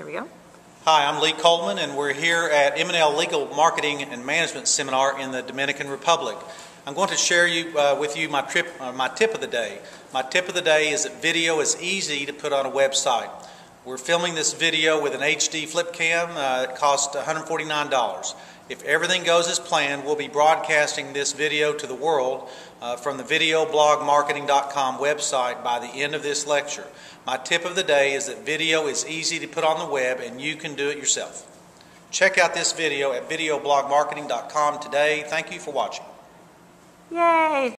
Here we go. Hi, I'm Lee Coleman, and we're here at M&L Legal Marketing and Management Seminar in the Dominican Republic. I'm going to share you, uh, with you my, trip, uh, my tip of the day. My tip of the day is that video is easy to put on a website. We're filming this video with an HD flip cam. Uh, it costs $149. If everything goes as planned, we'll be broadcasting this video to the world uh, from the videoblogmarketing.com website by the end of this lecture. My tip of the day is that video is easy to put on the web and you can do it yourself. Check out this video at videoblogmarketing.com today. Thank you for watching. Yay!